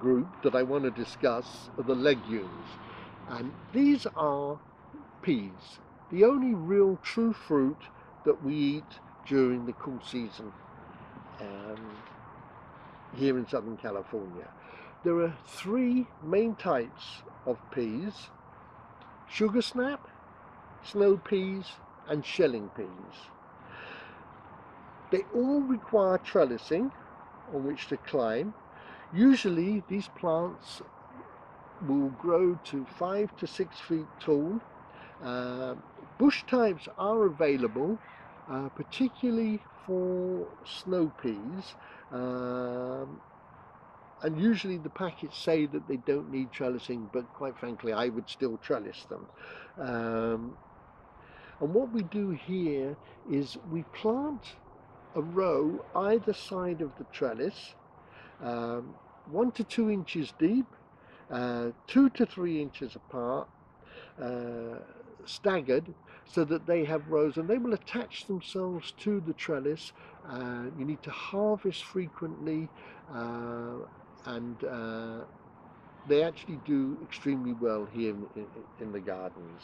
Group that I want to discuss are the legumes and these are peas the only real true fruit that we eat during the cool season um, here in Southern California. There are three main types of peas sugar snap, snow peas and shelling peas. They all require trellising on which to climb Usually these plants will grow to five to six feet tall. Uh, bush types are available, uh, particularly for snow peas. Um, and usually the packets say that they don't need trellising, but quite frankly, I would still trellis them. Um, and what we do here is we plant a row either side of the trellis um, one to two inches deep, uh, two to three inches apart, uh, staggered so that they have rows and they will attach themselves to the trellis. Uh, you need to harvest frequently uh, and uh, they actually do extremely well here in, in, in the gardens.